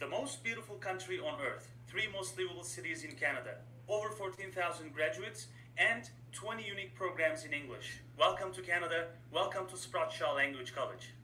The most beautiful country on earth, three most livable cities in Canada, over 14,000 graduates, and 20 unique programs in English. Welcome to Canada. Welcome to Sprott Shaw Language College.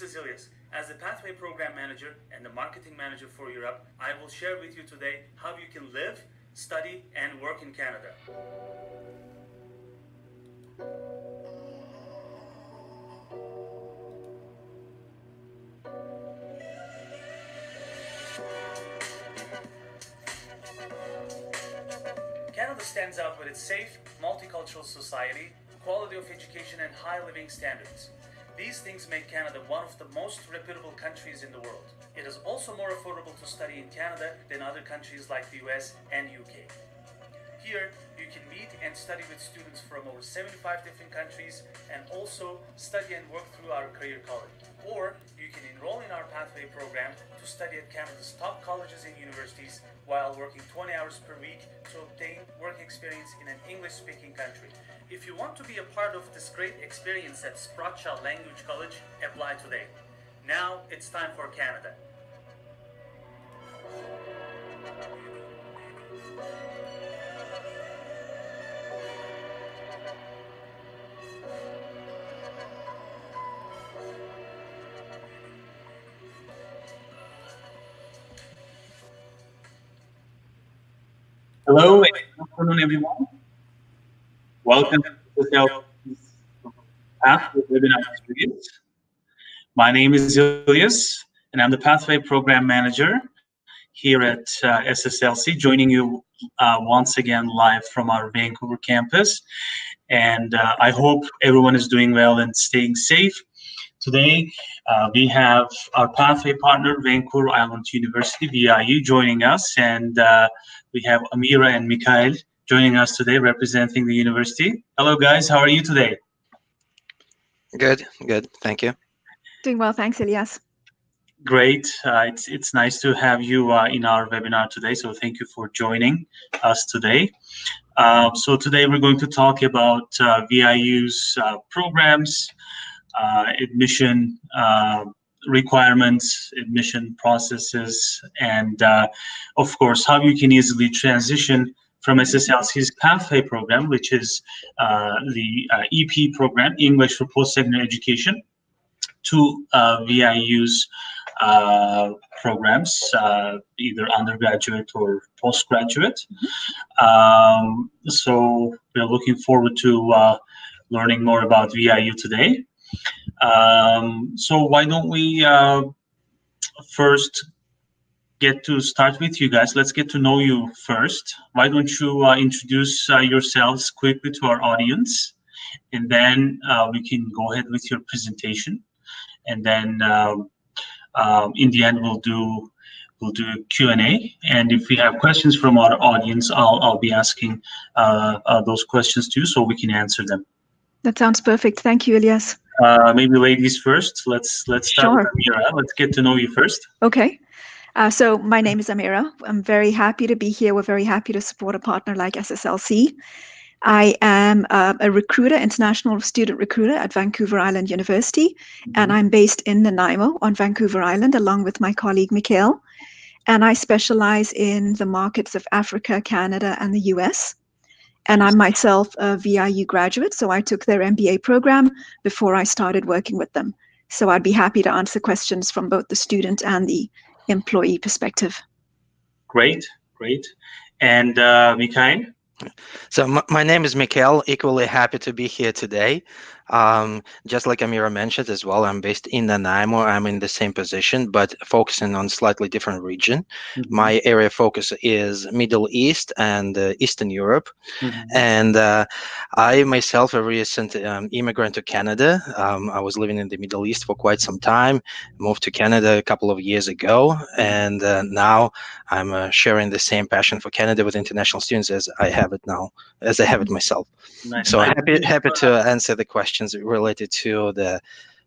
This is Ilyas. As the Pathway Program Manager and the Marketing Manager for Europe, I will share with you today how you can live, study, and work in Canada. Canada stands out with its safe, multicultural society, quality of education, and high living standards. These things make Canada one of the most reputable countries in the world. It is also more affordable to study in Canada than other countries like the US and UK. Here, you can meet and study with students from over 75 different countries and also study and work through our career college. Or you can enroll in our pathway program to study at Canada's top colleges and universities while working 20 hours per week to obtain work experience in an English speaking country. If you want to be a part of this great experience at Sprott Language College, apply today. Now it's time for Canada. Hello, good afternoon, everyone. Welcome to the Self Path webinar series. My name is Julius, and I'm the Pathway Program Manager here at uh, SSLC, joining you uh, once again live from our Vancouver campus. And uh, I hope everyone is doing well and staying safe. Today, uh, we have our pathway partner, Vancouver Island University, VIU, joining us, and uh, we have Amira and Mikhail joining us today, representing the university. Hello, guys. How are you today? Good, good. Thank you. Doing well, thanks, Elias. Great. Uh, it's it's nice to have you uh, in our webinar today. So thank you for joining us today. Uh, so today we're going to talk about uh, VIU's uh, programs, uh, admission requirements, admission processes, and of course how you can easily transition from SSLC's Pathway program, which is the EP program, English for Post-Secondary Education, to VIU's uh, programs, uh, either undergraduate or postgraduate. Um, so we're looking forward to uh, learning more about VIU today. Um, so why don't we uh, first get to start with you guys? Let's get to know you first. Why don't you uh, introduce uh, yourselves quickly to our audience, and then we can go ahead with your presentation, and then. Um, um, in the end we'll do we'll do Q and A, and if we have questions from our audience, I'll I'll be asking uh, uh, those questions too, so we can answer them. That sounds perfect. Thank you, Elias. Uh, maybe ladies first. Let's let's start Sure. with Amira. Let's get to know you first. Okay. Uh, so my name is Amira. I'm very happy to be here. We're very happy to support a partner like SSLC. I am uh, a recruiter, international student recruiter at Vancouver Island University, and I'm based in Nanaimo on Vancouver Island, along with my colleague Mikhail. And I specialize in the markets of Africa, Canada, and the US. And I'm myself a VIU graduate, so I took their MBA program before I started working with them. So I'd be happy to answer questions from both the student and the employee perspective. Great, great. And uh, Mikhail. So m- my name is Mikhail. Equally happy to be here today. Um, just like Amira mentioned as well, I'm based in Nanaimo. I'm in the same position, but focusing on slightly different region. My area of focus is Middle East and uh, Eastern Europe. Mhm. And uh, I myself, a recent um, immigrant to Canada. Um, I was living in the Middle East for quite some time. Moved to Canada a couple of years ago, and uh, now I'm uh, sharing the same passion for Canada with international students as I have it now, as I have it myself. Nice. So I happy happy uh, to answer the questions questions related to the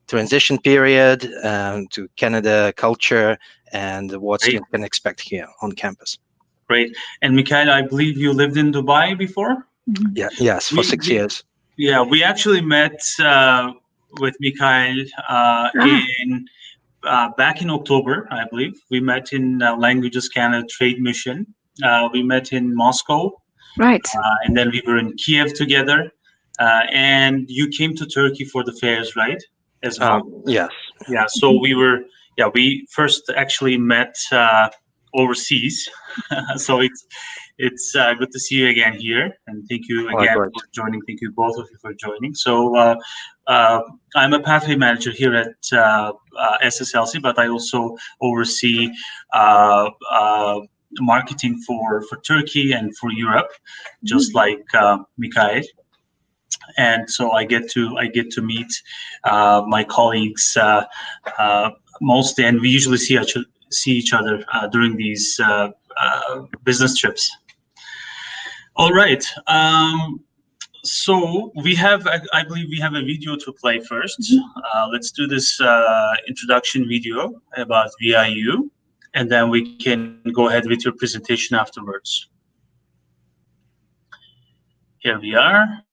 transition period, um, to Canada culture, and what Great. students can expect here on campus. Great. And Mikhail, I believe you lived in Dubai before? Yeah, yes, for We- six we- years. Yeah, we actually met uh, with Mikhail uh, Ah. in uh, back in October, I believe. We met in uh, Languages Canada Trade Mission. Uh, we met in Moscow, Right. uh, and then we were in Kiev together. Uh, and you came to Turkey for the fairs, right? As well. Um, yes. yeah. So we were, yeah, we first actually met uh, overseas. so it's it's uh, good to see you again here, and thank you again Likewise. for joining. Thank you both of you for joining. So uh, uh, I'm a pathway manager here at uh, uh, SSLC, but I also oversee uh, uh, marketing for for Turkey and for Europe, just like uh, Mikhail. And so I get to I get to meet uh, my colleagues uh, uh, mostly, and we usually see each, see each other uh, during these uh, uh, business trips. All right. Um, so we have, I, I believe, we have a video to play 1st Uh, let's do this uh, introduction video about VIU, and then we can go ahead with your presentation afterwards. Here we are.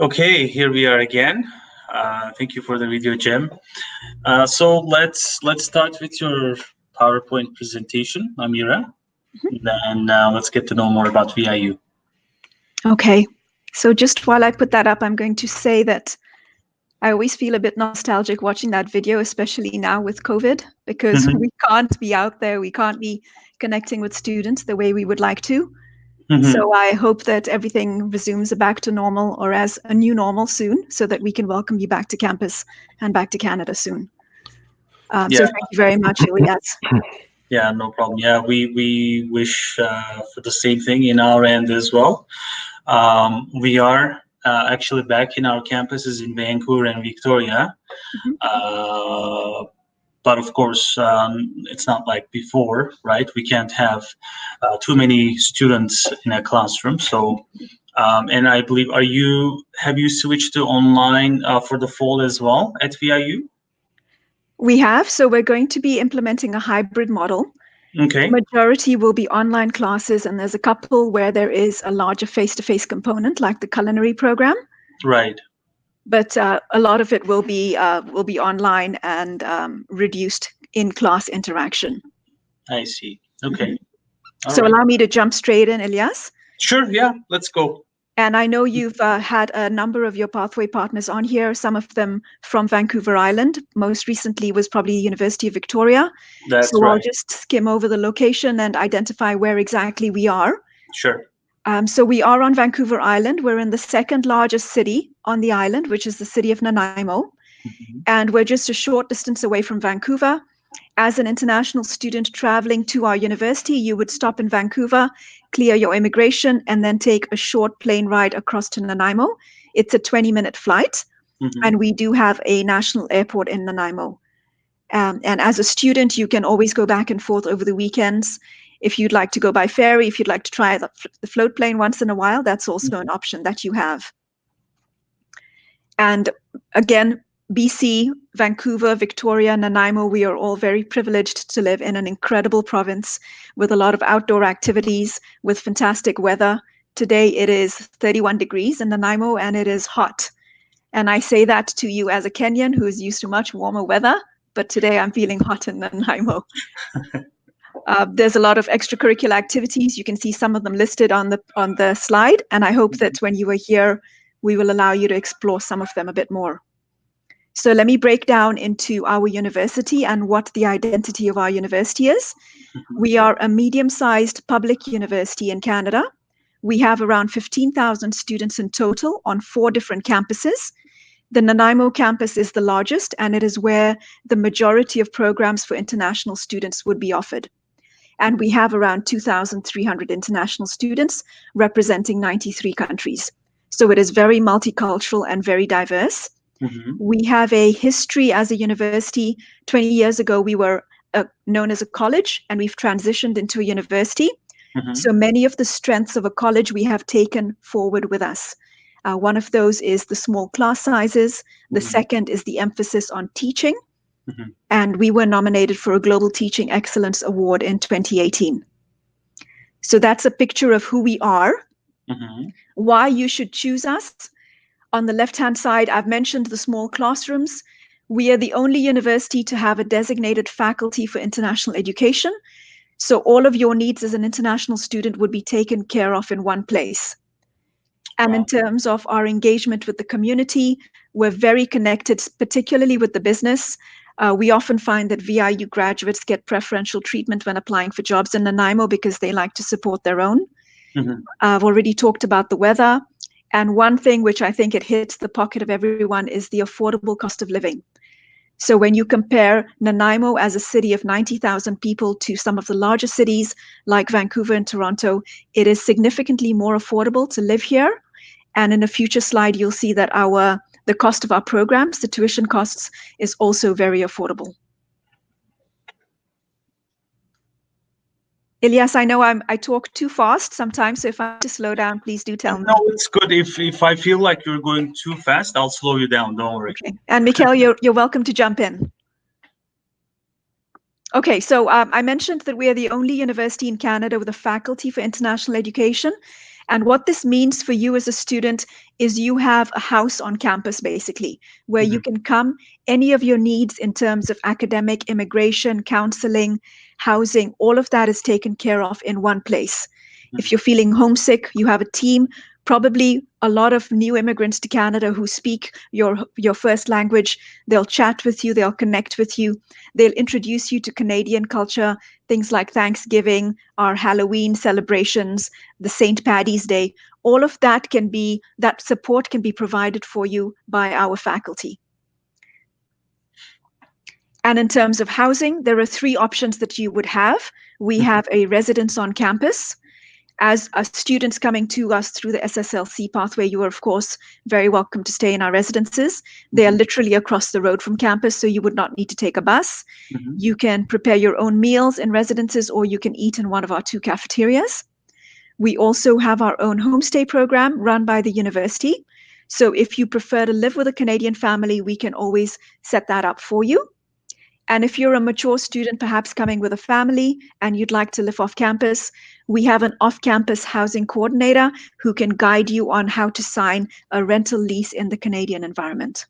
Okay, here we are again. Uh, thank you for the video, Jim. Uh, so let's let's start with your PowerPoint presentation, Amira. Then uh, let's get to know more about VIU. Okay. So just while I put that up, I'm going to say that I always feel a bit nostalgic watching that video, especially now with COVID, because Mhm. we can't be out there, we can't be connecting with students the way we would like to. Mhm. So I hope that everything resumes back to normal or as a new normal soon, so that we can welcome you back to campus and back to Canada soon. Um, So thank you very much, Elias. Yeah, no problem. Yeah, we we wish uh, for the same thing in our end as well. Um, we are uh, actually back in our campuses in Vancouver and Victoria, Mhm. uh, but of course, um, it's not like before, right? We can't have uh, too many students in a classroom. So, um, and I believe, are you have you switched to online uh, for the fall as well at VIU? We have, so we're going to be implementing a hybrid model. Okay. majority will be online classes and there's a couple where there is a larger face-to-face component like the culinary program Right. But uh, a lot of it will be uh, will be online and um, reduced in-class interaction I see. Okay. All so right. allow me to jump straight in elias Sure. Yeah. Let's go. And I know you've uh, had a number of your pathway partners on here, some of them from Vancouver Island. Most recently was probably University of Victoria. That's so right. I'll just skim over the location and identify where exactly we are. Sure. Um, so we are on Vancouver Island. We're in the second largest city on the island, which is the city of Nanaimo. Mhm. And we're just a short distance away from Vancouver. As an international student traveling to our university, you would stop in Vancouver, clear your immigration, and then take a short plane ride across to Nanaimo. It's a 20 minute flight, Mhm. and we do have a national airport in Nanaimo. Um, and as a student, you can always go back and forth over the weekends. If you'd like to go by ferry, if you'd like to try the, the float plane once in a while, that's also an option that you have. And again, BC, Vancouver, Victoria, Nanaimo, we are all very privileged to live in an incredible province with a lot of outdoor activities, with fantastic weather. Today it is 31 degrees in Nanaimo and it is hot. And I say that to you as a Kenyan who is used to much warmer weather, but today I'm feeling hot in Nanaimo. Uh, there's a lot of extracurricular activities. You can see some of them listed on the on the slide, and I hope that when you are here, we will allow you to explore some of them a bit more. So let me break down into our university and what the identity of our university is. We are a medium-sized public university in Canada. We have around 15,000 students in total on four different campuses. The Nanaimo campus is the largest, and it is where the majority of programs for international students would be offered. And we have around 2,300 international students representing 93 countries. So it is very multicultural and very diverse. Mhm. We have a history as a university. 20 years ago, we were uh, known as a college, and we've transitioned into a university. Mhm. So many of the strengths of a college we have taken forward with us. Uh, one of those is the small class sizes. The Mhm. second is the emphasis on teaching. Mhm. And we were nominated for a Global Teaching Excellence Award in 2018. So that's a picture of who we are, Mhm. why you should choose us. On the left hand side, I've mentioned the small classrooms. We are the only university to have a designated faculty for international education. So all of your needs as an international student would be taken care of in one place. And in terms of our engagement with the community, we're very connected, particularly with the business. Uh, we often find that VIU graduates get preferential treatment when applying for jobs in Nanaimo because they like to support their own. Mhm. I've already talked about the weather. And one thing which I think it hits the pocket of everyone is the affordable cost of living. So when you compare Nanaimo as a city of 90,000 people to some of the larger cities like Vancouver and Toronto, it is significantly more affordable to live here. And in a future slide, you'll see that our the cost of our programs, the tuition costs, is also very affordable. Elias, I know I'm I talk too fast sometimes, so if I have to slow down, please do tell me. No, it's good. If if I feel like you're going too fast, I'll slow you down. Don't worry. Okay. And Mikhail, you're, you're welcome to jump in. Okay, so um, I mentioned that we are the only university in Canada with a faculty for international education. And what this means for you as a student is you have a house on campus, basically, where you can come, any of your needs in terms of academic, immigration, counseling, housing, all of that is taken care of in one place. Hmm. If you're feeling homesick, you have a team, probably a lot of new immigrants to Canada who speak your your first language. They'll chat with you, they'll connect with you, they'll introduce you to Canadian culture, things like Thanksgiving, our Halloween celebrations, the St. Paddy's Day. All of that can be that support can be provided for you by our faculty. And in terms of housing, there are three options that you would have. We have a residence on campus. As students coming to us through the SSLC pathway, you are, of course, very welcome to stay in our residences. They are literally across the road from campus, so you would not need to take a bus. Mhm. You can prepare your own meals in residences, or you can eat in one of our two cafeterias. We also have our own homestay program run by the university. So if you prefer to live with a Canadian family, we can always set that up for you. And if you're a mature student, perhaps coming with a family, and you'd like to live off campus, we have an off campus housing coordinator who can guide you on how to sign a rental lease in the Canadian environment.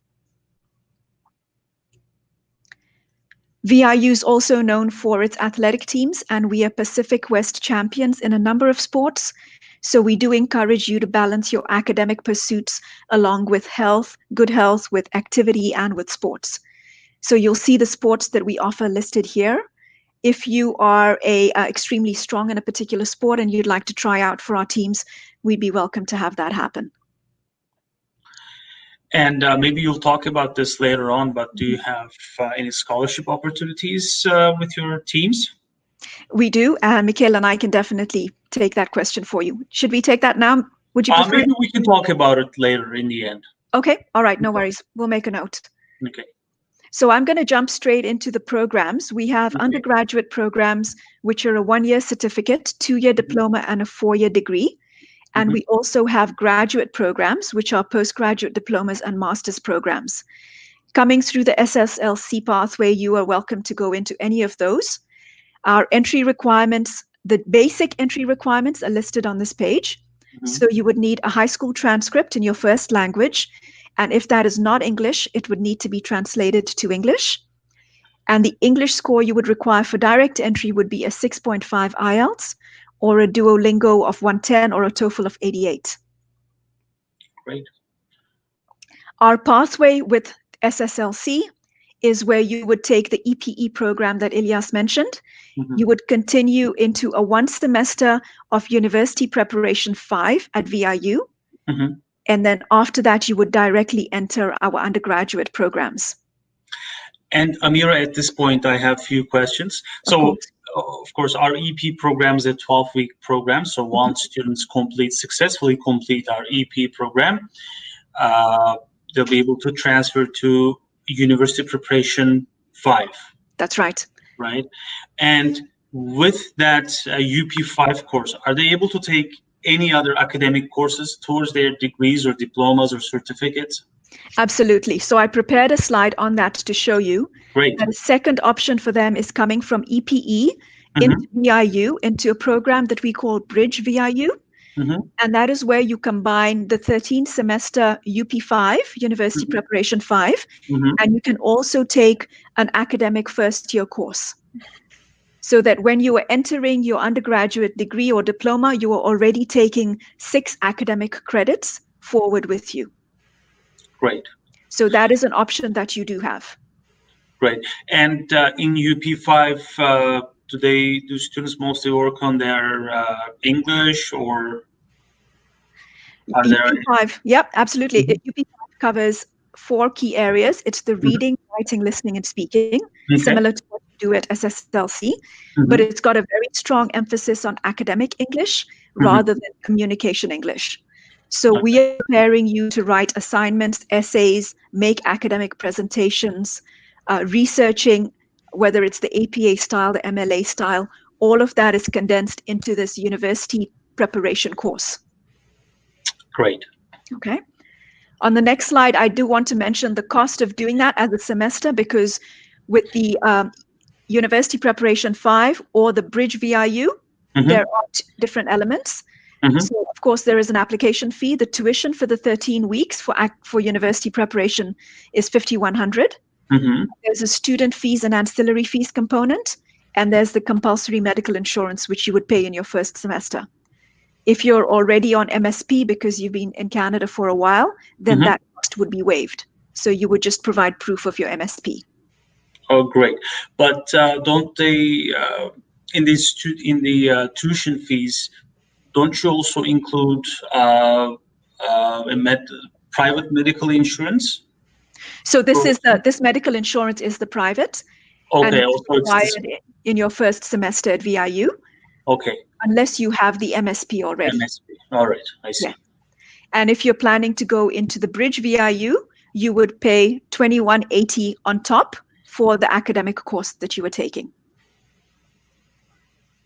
VIU is also known for its athletic teams, and we are Pacific West champions in a number of sports. So we do encourage you to balance your academic pursuits along with health, good health, with activity, and with sports. So you'll see the sports that we offer listed here. If you are a uh, extremely strong in a particular sport and you'd like to try out for our teams, we'd be welcome to have that happen. And uh, maybe you'll talk about this later on, but do you have uh, any scholarship opportunities uh, with your teams? We do. Uh, Mikhail and I can definitely take that question for you. Should we take that now? Would you Uh, maybe we can talk about it later in the end. Okay. All right. No worries. We'll make a note. Okay. So I'm going to jump straight into the programs. We have undergraduate programs, which are a one year certificate, two year diploma, and a four year degree. And Mhm. we also have graduate programs, which are postgraduate diplomas and master's programs. Coming through the SSLC pathway, you are welcome to go into any of those. Our entry requirements, the basic entry requirements are listed on this page. Mhm. So you would need a high school transcript in your first language. And if that is not English, it would need to be translated to English. And the English score you would require for direct entry would be a 6.5 IELTS or a Duolingo of 110 or a TOEFL of 88. Great. Our pathway with SSLC is where you would take the EPE program that Ilyas mentioned. Mhm. You would continue into a one semester of University Preparation 5 at VIU. Mhm. And then after that, you would directly enter our undergraduate programs. And Amira, at this point, I have a few questions. So, of course, our EP program is a 12-week program. So once students complete successfully complete our EP program, uh, they'll be able to transfer to University Preparation Five, That's right. right? And with that uh, UP5 course, are they able to take any other academic courses towards their degrees or diplomas or certificates? Absolutely. So I prepared a slide on that to show you. Great. And the second option for them is coming from EPE into VIU into a program that we call Bridge VIU. Mhm. And that is where you combine the 13 semester UP5, University Mhm. Preparation 5, Mhm. and you can also take an academic first year course. So that when you are entering your undergraduate degree or diploma, you are already taking six academic credits forward with you. Great. So that is an option that you do have. Great. And uh, in UP5, uh, do they do students mostly work on their uh, English or are? UP5, yep, absolutely. Mhm. UP5 covers four key areas. It's the Mhm. reading, writing, listening, and speaking, Okay. similar to what do at SSLC, Mhm. but it's got a very strong emphasis on academic English Mhm. rather than communication English. So we are preparing you to write assignments, essays, make academic presentations, uh, researching, whether it's the APA style, the MLA style, all of that is condensed into this university preparation course. Great. Okay. On the next slide, I do want to mention the cost of doing that as a semester because with the um, University Preparation 5 or the Bridge VIU, Mhm. there are t- different elements. Mhm. So, of course, there is an application fee. The tuition for the 13 weeks for, for university preparation is 5100 Mhm. There's a student fees and ancillary fees component, and there's the compulsory medical insurance, which you would pay in your first semester. If you're already on MSP because you've been in Canada for a while, then Mhm. that cost would be waived. So you would just provide proof of your MSP. Oh, great. But uh, don't they uh, in these stu- in the uh, tuition fees? Don't you also include uh, uh, a med- private medical insurance? So this is the this medical insurance is the private, Okay. it's Also, it's this- required in your first semester at VIU, okay. unless you have the MSP already. MSP. All right. I see. Yeah. And if you're planning to go into the Bridge VIU, you would pay 2180 on top for the academic course that you were taking.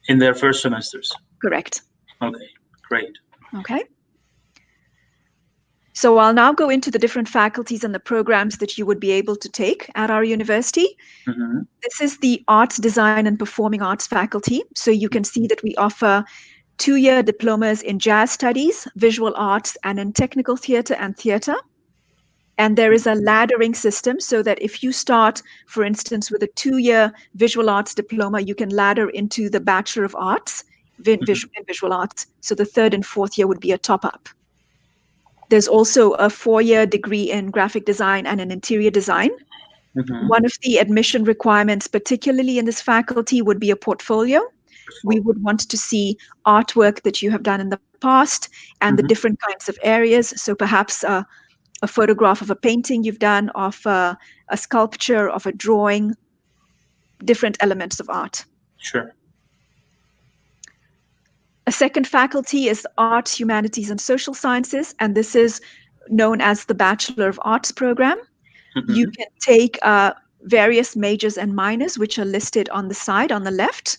In their first semesters. Correct. Okay. Great. Okay. So I'll now go into the different faculties and the programs that you would be able to take at our university. Mhm. This is the arts, design, and performing arts faculty. So you can see that we offer two year diplomas in jazz studies, visual arts, and in technical theater and theater. And there is a laddering system so that if you start, for instance, with a two year visual arts diploma, you can ladder into the Bachelor of Arts in, visual, in visual arts. So the third and fourth year would be a top up. There's also a four year degree in graphic design and in interior design. Mhm. One of the admission requirements, particularly in this faculty, would be a portfolio. We would want to see artwork that you have done in the past and the Mhm. different kinds of areas. So perhaps uh, a photograph of a painting you've done, of uh, a sculpture, of a drawing, different elements of art. Sure. A second faculty is Arts, Humanities, and Social Sciences, and this is known as the Bachelor of Arts program. Mhm. You can take uh, various majors and minors, which are listed on the side on the left.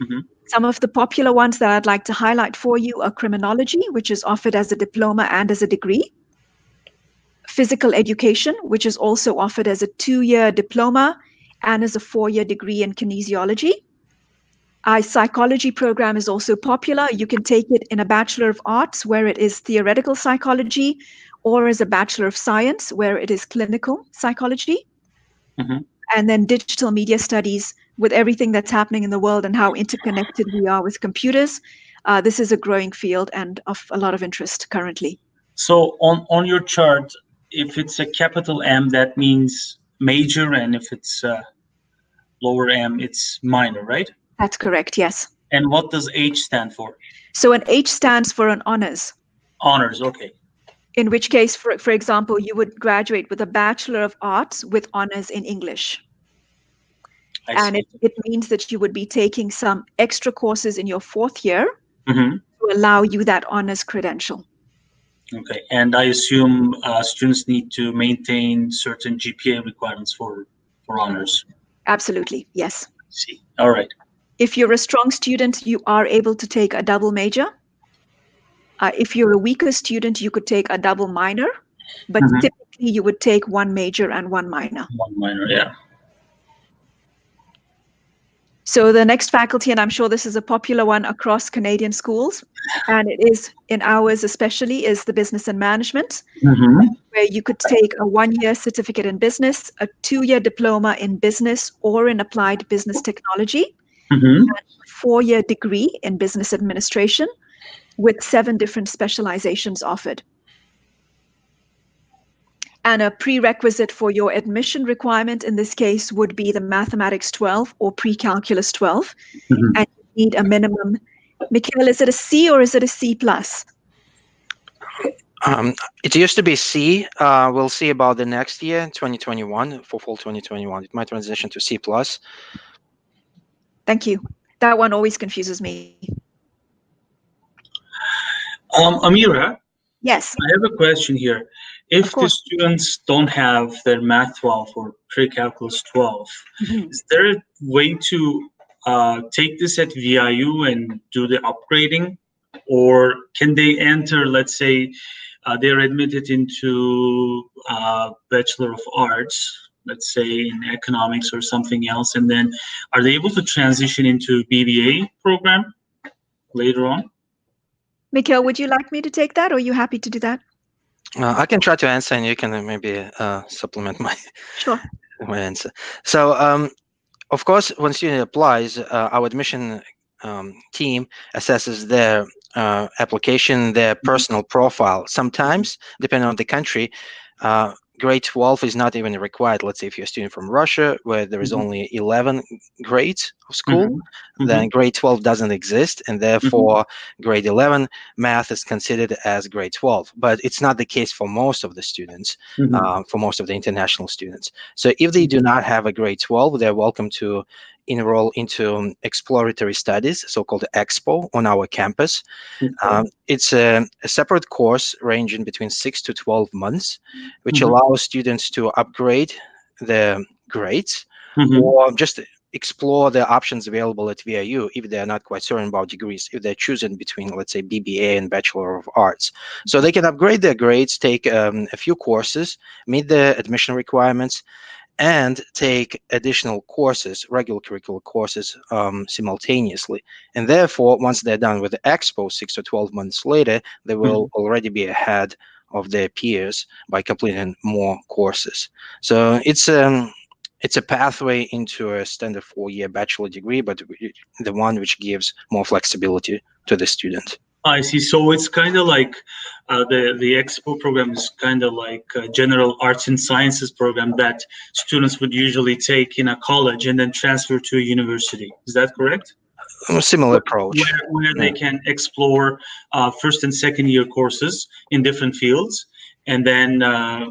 Mhm. Some of the popular ones that I'd like to highlight for you are criminology, which is offered as a diploma and as a degree. Physical education, which is also offered as a two year diploma and as a four year degree in kinesiology. Our psychology program is also popular. You can take it in a Bachelor of Arts, where it is theoretical psychology, or as a Bachelor of Science, where it is clinical psychology. Mhm. And then digital media studies with everything that's happening in the world and how interconnected we are with computers. Uh, this is a growing field and of a lot of interest currently. So on on your chart, if it's a capital M, that means major, and if it's uh, lower M, it's minor, right? That's correct, yes. And what does H stand for? So an H stands for an honors. Honors. Okay. in which case, for, for example, you would graduate with a Bachelor of Arts with honors in English. I and it, it means that you would be taking some extra courses in your fourth year Mhm. to allow you that honors credential. Okay. And I assume uh, students need to maintain certain GPA requirements for for honors. Absolutely, yes. see. All right. If you're a strong student, you are able to take a double major. Uh, if you're a weaker student, you could take a double minor, but Mhm. typically you would take one major and one minor. One minor. Yeah. So the next faculty, and I'm sure this is a popular one across Canadian schools, and it is in ours especially, is the business and management, Mhm. where you could take a one-year certificate in business, a two-year diploma in business or in applied business technology, Mhm. four-year degree in business administration, with seven different specializations offered. And a prerequisite for your admission requirement in this case would be the Mathematics 12 or Pre-Calculus 12. Mhm. And you need a minimum. Mikhail, is it a C or is it a C plus? Um, it used to be C. Uh, we'll see about the next year, 2021, for fall 2021. It might transition to C plus. Thank you. That one always confuses me. Um, Amira, Yes. I have a question here. If the students don't have their Math 12 or Pre-Calculus 12, Mhm. is there a way to uh, take this at VIU and do the upgrading? Or can they enter, let's say, uh, they're admitted into uh, Bachelor of Arts, let's say in economics or something else, and then are they able to transition into BBA program later on? Mikhail, would you like me to take that or are you happy to do that? Uh, I can try to answer, and you can uh, maybe uh, supplement my Sure. my answer. So, um, of course, when student applies, uh, our admission um, team assesses their uh, application, their personal profile. Sometimes, depending on the country, uh, grade 12 is not even required. Let's say if you're a student from Russia, where there is Mhm. only 11 grades of school, Mhm. then grade 12 doesn't exist, and therefore grade 11 math is considered as grade 12. But it's not the case for most of the students Mhm. uh, for most of the international students. So if they do not have a grade 12, they're welcome to enroll into um, exploratory studies, so-called Expo, on our campus. Okay. Um, it's a, a separate course ranging between six to 12 months, which Mhm. allows students to upgrade their grades Mhm. or just explore the options available at VIU if they're not quite certain about degrees, if they're choosing between, let's say, BBA and Bachelor of Arts. So they can upgrade their grades, take um, a few courses, meet the admission requirements, and take additional courses, regular curricular courses, um, simultaneously. And therefore, once they're done with the expo six to 12 months later, they will already be ahead of their peers by completing more courses. So it's um, It's a pathway into a standard four-year bachelor degree, but the one which gives more flexibility to the student. I see. So it's kind of like uh, the the expo program is kind of like a general arts and sciences program that students would usually take in a college and then transfer to a university. Is that correct? A similar approach. Where, where they can explore uh, first and second year courses in different fields, and then uh,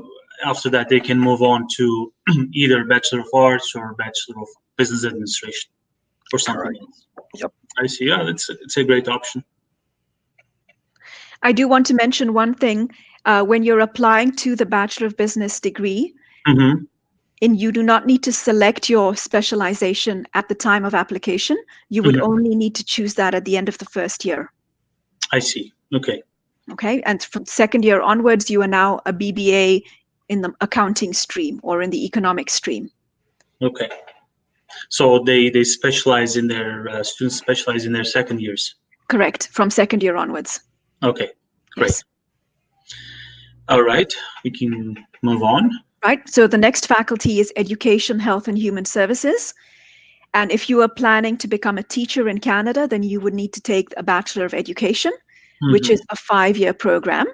after that they can move on to either Bachelor of Arts or Bachelor of Business Administration or something Correct. else. Yep. I see. Yeah, that's it's a great option. I do want to mention one thing. Uh, when you're applying to the Bachelor of Business degree, hmm and you do not need to select your specialization at the time of application, you would Mhm. only need to choose that at the end of the first year. I see. Okay. Okay. And from second year onwards, you are now a BBA in the accounting stream or in the economic stream. Okay. So they they specialize in their uh, students specialize in their second years. Correct. From second year onwards. Okay. Great. Yes. All right. We can move on. Right. So the next faculty is Education, Health, and Human Services. And if you are planning to become a teacher in Canada, then you would need to take a Bachelor of Education, which Mhm. is a five year program.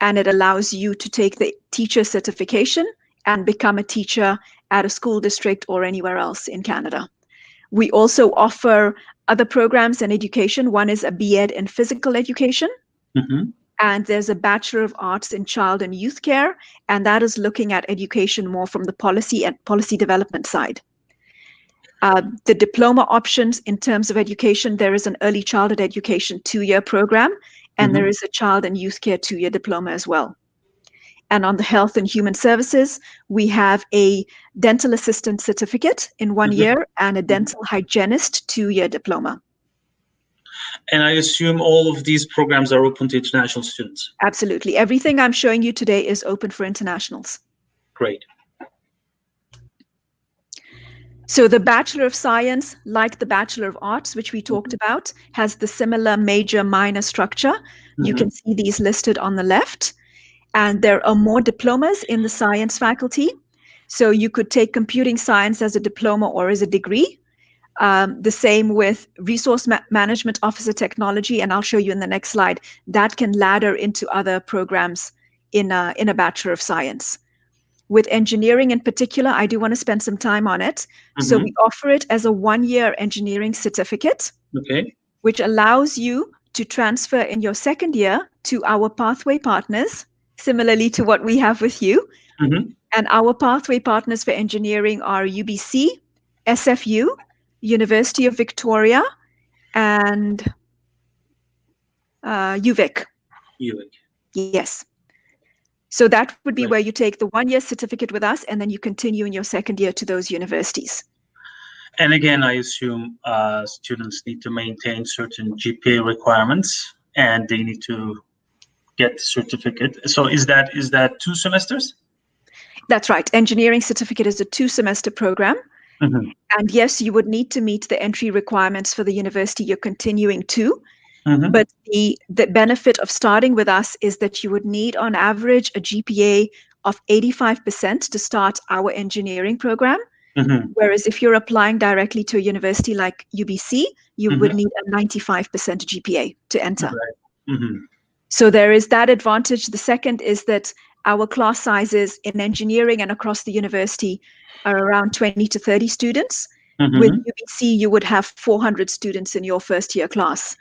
And it allows you to take the teacher certification and become a teacher at a school district or anywhere else in Canada. We also offer other programs in education. One is a BEd in physical education, Mhm. and there's a Bachelor of Arts in Child and Youth Care, and that is looking at education more from the policy and policy development side. Uh, the diploma options in terms of education, there is an early childhood education two-year program, and there is a child and youth care two-year diploma as well. And on the health and human services, we have a dental assistant certificate in one Mhm. year and a dental hygienist two-year diploma. And I assume all of these programs are open to international students. Absolutely. Everything I'm showing you today is open for internationals. Great. So the Bachelor of Science, like the Bachelor of Arts, which we talked Mm-hmm. about, has the similar major minor structure. You Mhm. can see these listed on the left. And there are more diplomas in the science faculty. So you could take computing science as a diploma or as a degree. Um, the same with resource ma- management officer technology, and I'll show you in the next slide. That can ladder into other programs in a, in a Bachelor of Science. With engineering in particular, I do want to spend some time on it. So Mhm. we offer it as a one-year engineering certificate, Okay. which allows you to transfer in your second year to our pathway partners, similarly to what we have with you. Mhm. And our pathway partners for engineering are UBC, SFU, University of Victoria, and uh, UVic. Ewing. Yes. So that would be Right. where you take the one year certificate with us and then you continue in your second year to those universities. And again, I assume uh, students need to maintain certain GPA requirements, and they need to get the certificate. So is that is that two semesters? That's right. Engineering certificate is a two semester program. Mhm. And yes, you would need to meet the entry requirements for the university you're continuing to. Mhm. But the, the benefit of starting with us is that you would need, on average, a GPA of 85% to start our engineering program. Mhm. Whereas if you're applying directly to a university like UBC, you would need a 95% GPA to enter. Mhm. So there is that advantage. The second is that our class sizes in engineering and across the university are around 20 to 30 students. Mhm. With UBC, you would have 400 students in your first year class.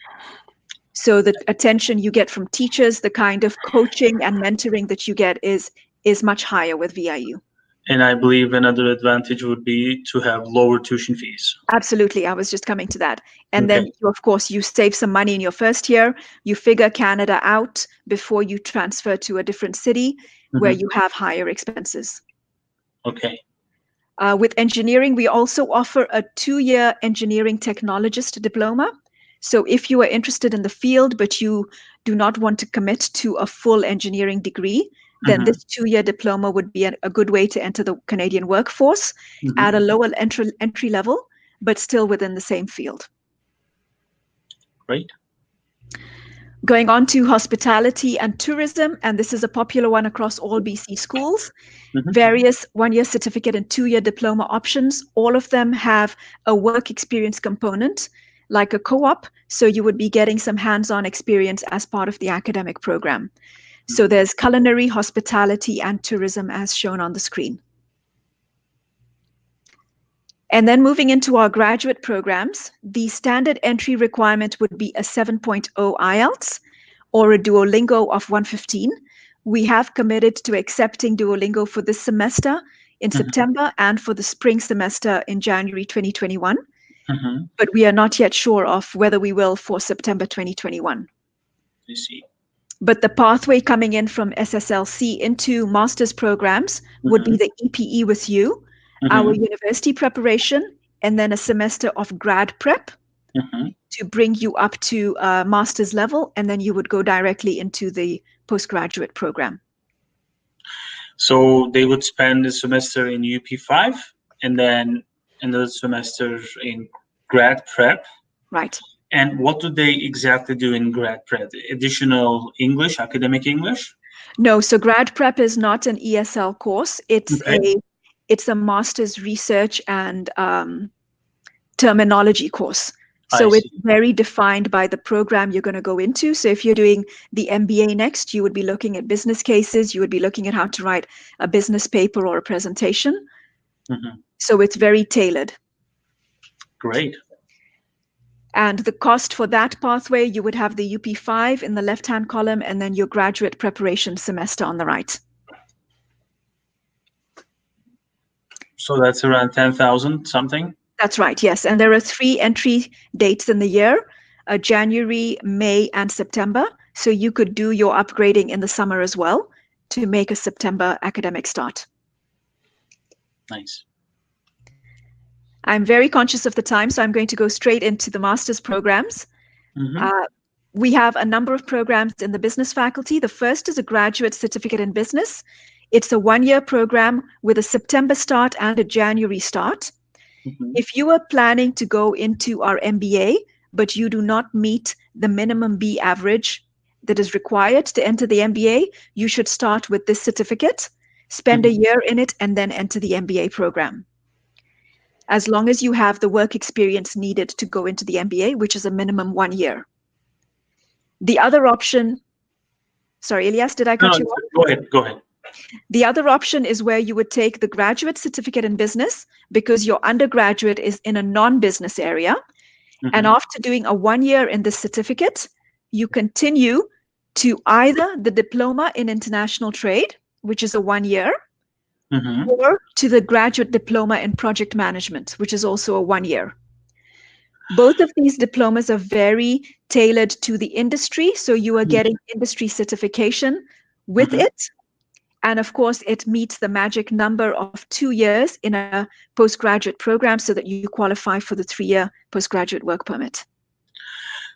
So the attention you get from teachers, the kind of coaching and mentoring that you get is is much higher with VIU. And I believe another advantage would be to have lower tuition fees. Absolutely. I was just coming to that. And then you, of course, you save some money in your first year. You figure Canada out before you transfer to a different city where Mhm. you have higher expenses. Okay. Uh, with engineering, we also offer a two year engineering technologist diploma. So if you are interested in the field, but you do not want to commit to a full engineering degree, then Mhm. this two year diploma would be a, a good way to enter the Canadian workforce Mhm. at a lower entry, entry level, but still within the same field. Great. Going on to hospitality and tourism, and this is a popular one across all BC schools. Mhm. Various one year certificate and two year diploma options. All of them have a work experience component, like a co op. So you would be getting some hands on experience as part of the academic program. So there's culinary, hospitality, and tourism as shown on the screen. And then moving into our graduate programs, the standard entry requirement would be a 7.0 IELTS or a Duolingo of 115. We have committed to accepting Duolingo for this semester in Mhm. September and for the spring semester in January 2021, Mhm. but we are not yet sure of whether we will for September 2021. I see. But the pathway coming in from SSLC into master's programs would be the EPE with you, our Mhm. university preparation, and then a semester of grad prep Mhm. to bring you up to uh, master's level, and then you would go directly into the postgraduate program. So they would spend a semester in UP5 and then another semester in grad prep. Right. And what do they exactly do in grad prep? Additional English, academic English? No, so grad prep is not an ESL course. It's Okay. a it's a master's research and um, terminology course. I So it's see. very defined by the program you're going to go into. So if you're doing the MBA next, you would be looking at business cases. You would be looking at how to write a business paper or a presentation. Mhm. So it's very tailored. Great. And the cost for that pathway, you would have the UP5 in the left hand column and then your graduate preparation semester on the right. So that's around 10,000 something? That's right, yes. And there are three entry dates in the year uh, January, May, and September. So you could do your upgrading in the summer as well to make a September academic start. Nice. I'm very conscious of the time, so I'm going to go straight into the master's programs. Mhm. Uh, we have a number of programs in the business faculty. The first is a graduate certificate in business. It's a one year program with a September start and a January start. Mhm. If you are planning to go into our MBA, but you do not meet the minimum B average that is required to enter the MBA, you should start with this certificate, spend a year in it, and then enter the MBA program. As long as you have the work experience needed to go into the MBA, which is a minimum one year. The other option, sorry, Elias, did I cut no, you off? go ahead. Go ahead. The other option is where you would take the graduate certificate in business because your undergraduate is in a non business area. And Mhm. after doing a one year in this certificate, you continue to either the diploma in international trade, which is a one year, Mhm. or to the graduate diploma in project management, which is also a one year. Both of these diplomas are very tailored to the industry. So you are Mhm. getting industry certification with Mhm. it. And of course, it meets the magic number of two years in a postgraduate program so that you qualify for the three year postgraduate work permit.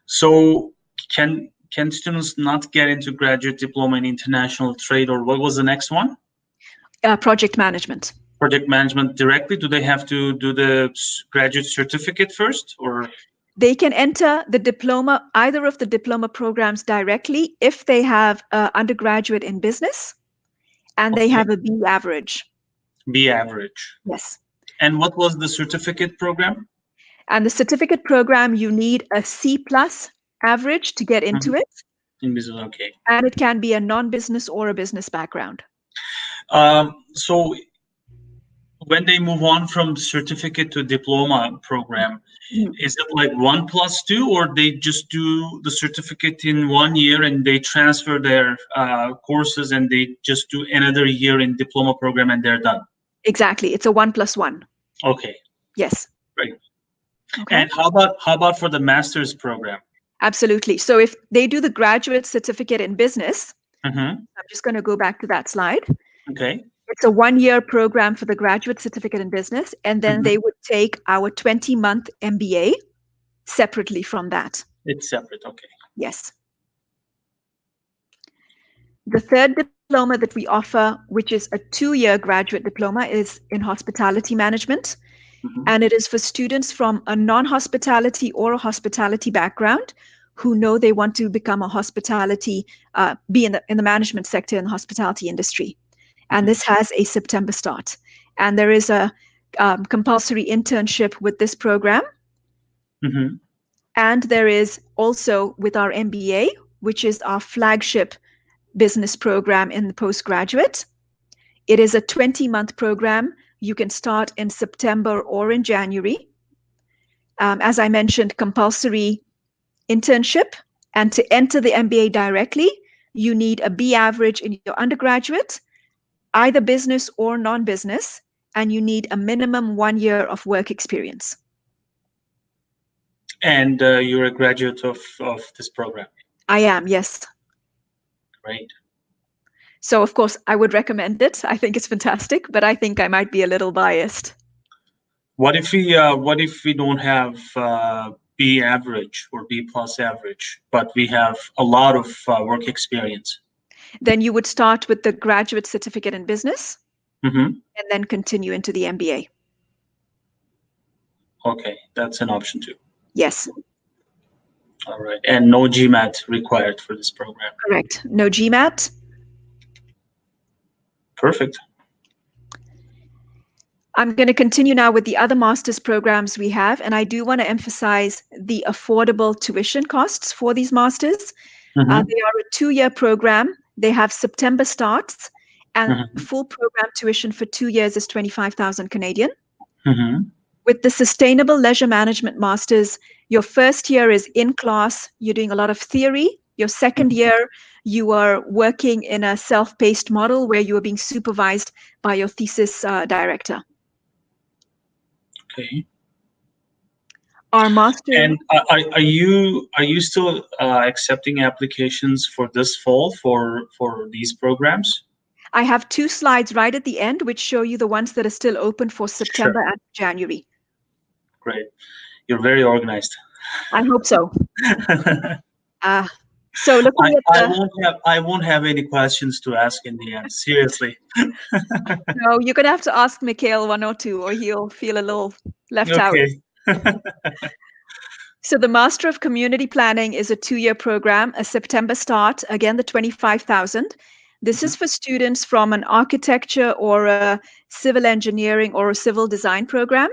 So can can students not get into graduate diploma in international trade or what was the next one? Uh, project management. Project management directly? Do they have to do the graduate certificate first or? They can enter the diploma, either of the diploma programs directly if they have uh, undergraduate in business and they Okay. have a B average. B average. Yes. And what was the certificate program? And the certificate program, you need a C plus average to get into it. In business, okay. And it can be a non business or a business background. Um, so when they move on from certificate to diploma program, Mhm. is it like one plus two, or they just do the certificate in one year and they transfer their uh, courses and they just do another year in diploma program and they're done? Exactly. It's a one plus one. Okay. Yes. Right. Okay. And how about how about for the master's program? Absolutely. So if they do the graduate certificate in business, hmm I'm just going to go back to that slide. Okay. It's a one year program for the graduate certificate in business, and then Mhm. they would take our 20 month MBA separately from that. It's separate. Okay. Yes. The third diploma that we offer, which is a two year graduate diploma, is in hospitality management. Mhm. And it is for students from a non hospitality or a hospitality background who know they want to become a hospitality, uh, be in the in the management sector in the hospitality industry, and this has a September start. And there is a um, compulsory internship with this program, hmm and there is also with our MBA, which is our flagship business program in the postgraduate. It is a 20 month program. You can start in September or in January. Um, as I mentioned, compulsory internship. And to enter the MBA directly, you need a B average in your undergraduate, either business or non business, and you need a minimum one year of work experience. And uh, you're a graduate of, of this program. I am, yes. Great. So, of course, I would recommend it. I think it's fantastic, but I think I might be a little biased. What if we uh, what if we don't have uh, B average or B plus average, but we have a lot of uh, work experience? Then you would start with the graduate certificate in business hmm and then continue into the MBA. Okay, that's an option too. Yes, All right, and no GMAT required for this program. correct. No GMAT. Perfect. I'm going to continue now with the other master's programs we have, and I do want to emphasize the affordable tuition costs for these masters. Mhm. Uh, they are a two-year program. They have September starts, and Mhm. full program tuition for two years is 25,000 Canadian. Mhm. With the Sustainable Leisure Management Masters, your first year is in class, you're doing a lot of theory. Your second year, you are working in a self paced model where you are being supervised by your thesis uh, director. Okay. Our master, And are, are- you are you still uh, accepting applications for this fall for for these programs? I have two slides right at the end which show you the ones that are still open for September and January. Great. You're very organized. I hope so. I, Uh, so looking at the, I won't have I won't have any questions to ask in the end. Seriously. no, you're going to have to ask Mikhail one or two, or he'll feel a little left out. So the Master of Community Planning is a two-year program, a September start, again the 25,000. This is for students from an architecture or a civil engineering or a civil design program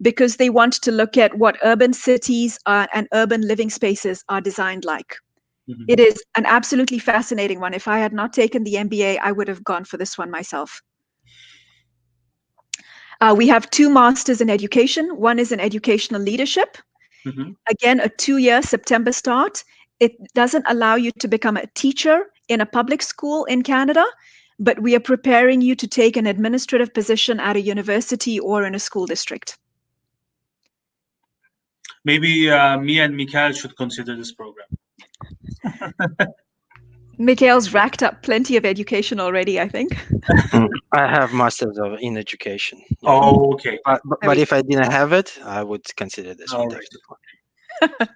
because they want to look at what urban cities uh, and urban living spaces are designed like. Mhm. It is an absolutely fascinating one. If I had not taken the MBA, I would have gone for this one myself. Uh, we have two masters in education. One is in educational leadership. Mhm. Again, a two year September start. It doesn't allow you to become a teacher in a public school in Canada, but we are preparing you to take an administrative position at a university or in a school district. Maybe uh, me and Mikhail should consider this program. Mikhail's racked up plenty of education already, I think. I have masters of in education. yeah. Oh, okay. But, but, but mean- if I didn't have it, I would consider this one. All right. definitely.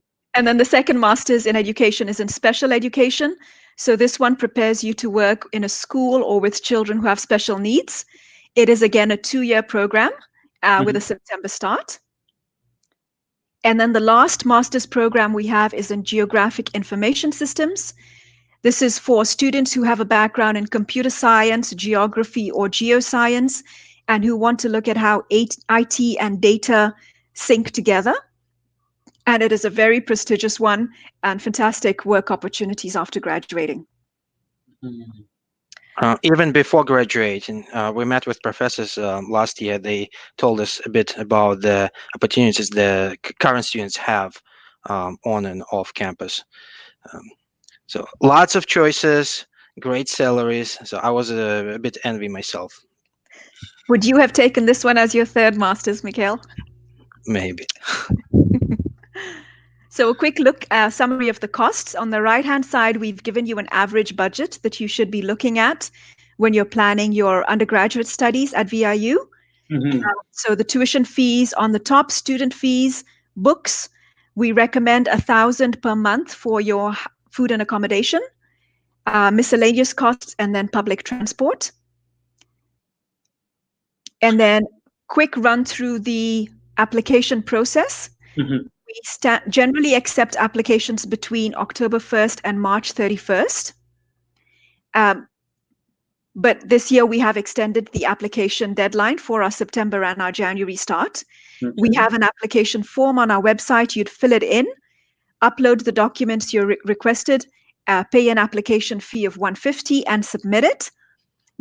And then the second master's in education is in special education. So this one prepares you to work in a school or with children who have special needs. It is again a two year program uh, with a September start. And then the last master's program we have is in geographic information systems. This is for students who have a background in computer science, geography, or geoscience, and who want to look at how IT and data sync together and it is a very prestigious one and fantastic work opportunities after graduating. Mhm. Uh, even before graduating, uh, we met with professors um, last year. They told us a bit about the opportunities the current students have um, on and off campus. Um, so lots of choices, great salaries. So I was a, a bit envy myself, Would you have taken this one as your third master's, Mikhail? maybe. So a quick look, uh, summary of the costs. On the right-hand side, we've given you an average budget that you should be looking at when you're planning your undergraduate studies at VIU. Mhm. So the tuition fees on the top, student fees, books, we recommend a thousand per month for your food and accommodation, uh, miscellaneous costs, and then public transport. And then quick run through the application process. Mhm. We sta- generally accept applications between October 1st and March 31st. Um, but this year we have extended the application deadline for our September and our January start. We have an application form on our website. You'd fill it in, upload the documents you re- requested, uh, pay an application fee of 150 and submit it.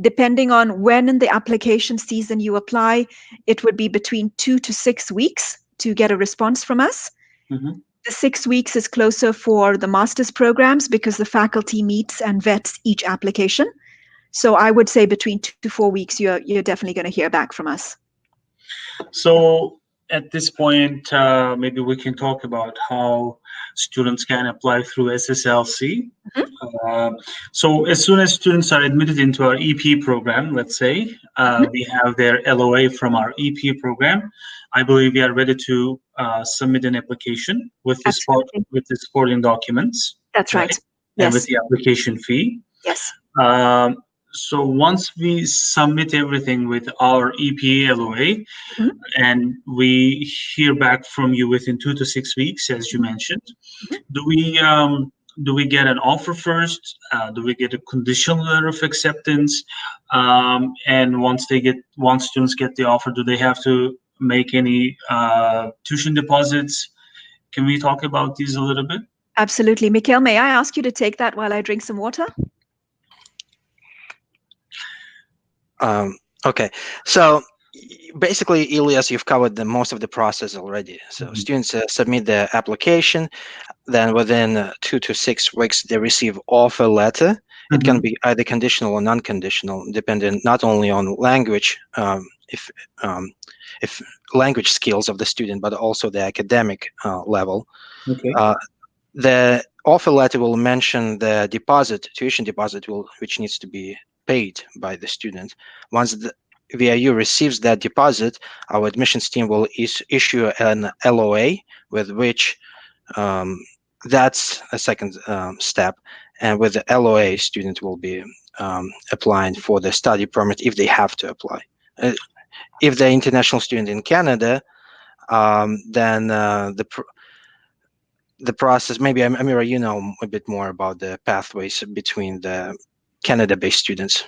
Depending on when in the application season you apply, it would be between two to six weeks to get a response from us. Mhm. The six weeks is closer for the master's programs because the faculty meets and vets each application. So I would say between two to four weeks, you're you're definitely going to hear back from us. So at this point, uh, maybe we can talk about how students can apply through SSLC. Mhm. Uh, so as soon as students are admitted into our EP program, let's say uh, Mhm. we have their LOA from our EP program, I believe we are ready to uh, submit an application with the sport, with the supporting documents That's right. Yes. and with the application fee. Yes. Um, so once we submit everything with our EPA LOA Mhm. and we hear back from you within two to six weeks, as you mentioned, Mhm. do we um, do we get an offer first? Uh, do we get a conditional letter of acceptance? Um, and once they get once students get the offer, do they have to make any uh, tuition deposits? Can we talk about these a little bit? Absolutely. Mikhail, may I ask you to take that while I drink some water? Um, okay, so basically, Elias, you've covered the most of the process already. So Mhm. students uh, submit their application, then within uh, two to six weeks, they receive offer letter. It can be either conditional or non-conditional, depending not only on language, um, if um, if language skills of the student, but also the academic uh, level. Okay. Uh, the offer letter will mention the deposit, tuition deposit, will which needs to be paid by the student. Once the VIU receives that deposit, our admissions team will is, issue an LOA with which um, that's a second um, step. And with the LOA, student will be um, applying for the study permit if they have to apply. Uh, if they're international student in Canada, um, then uh, the the process. Maybe Amira, you know a bit more about the pathways between the Canada-based students.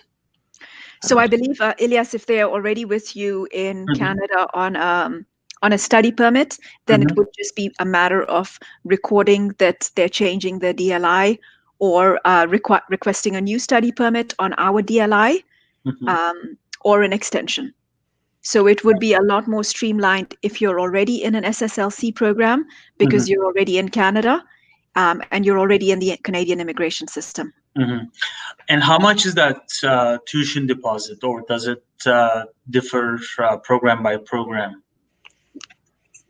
So I believe, uh, Ilyas, if they're already with you in Mhm. Canada on um, on a study permit, then it would just be a matter of recording that they're changing their DLI or uh, requ- requesting a new study permit on our DLI Mhm. um, or an extension. So it would be a lot more streamlined if you're already in an SSLC program because you're already in Canada um, and you're already in the Canadian immigration system. Mhm. And how much is that uh, tuition deposit, or does it uh, differ uh, program by program?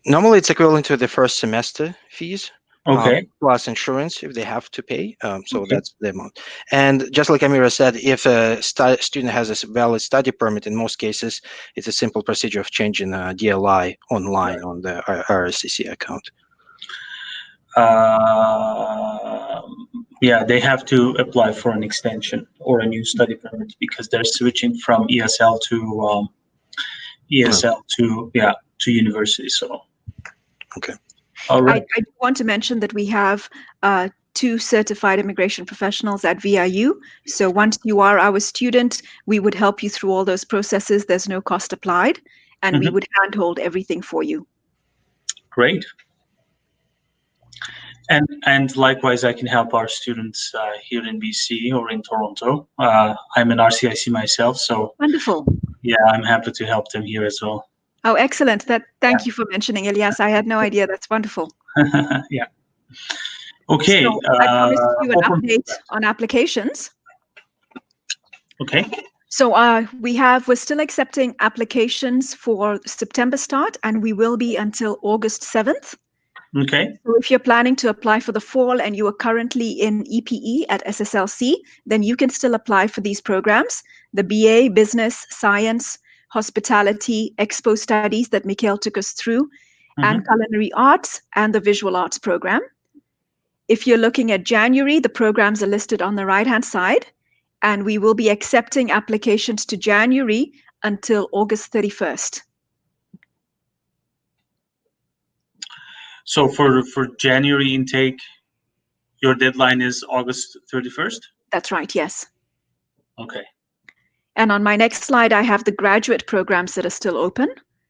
Normally, it's equivalent to the first semester fees. um, Okay. plus insurance if they have to pay. Um, so Okay. that's the amount. And just like Amira said, if a stu- student has a valid study permit, in most cases, it's a simple procedure of changing a DLI online on the R- RSCC account. Uh, yeah, they have to apply for an extension or a new study permit because they're switching from ESL to um, ESL to yeah to university. So. Okay. all right. I. I want to mention that we have uh, two certified immigration professionals at VIU. So once you are our student, we would help you through all those processes. There's no cost applied, and we Mhm. would handhold everything for you. Great. And and likewise, I can help our students uh, here in BC or in Toronto. Uh, I'm an RCIC myself, so Wonderful. yeah, I'm happy to help them here as well. Oh, excellent. That thank you for mentioning, Elias. I had no idea. That's wonderful. yeah. Okay. So I promised uh, you an update on applications. Okay. So uh, we have we're still accepting applications for September start, and we will be until August seventh. Okay. So if you're planning to apply for the fall and you are currently in EPE at SSLC, then you can still apply for these programs, the BA, Business, Science, Hospitality, Expo Studies that Mikhail took us through, and mm-hmm. Culinary Arts and the Visual Arts program. If you're looking at January, the programs are listed on the right-hand side, and we will be accepting applications to January until August 31st. So for for January intake, your deadline is August 31st? That's right, yes. Okay. And on my next slide, I have the graduate programs that are still open.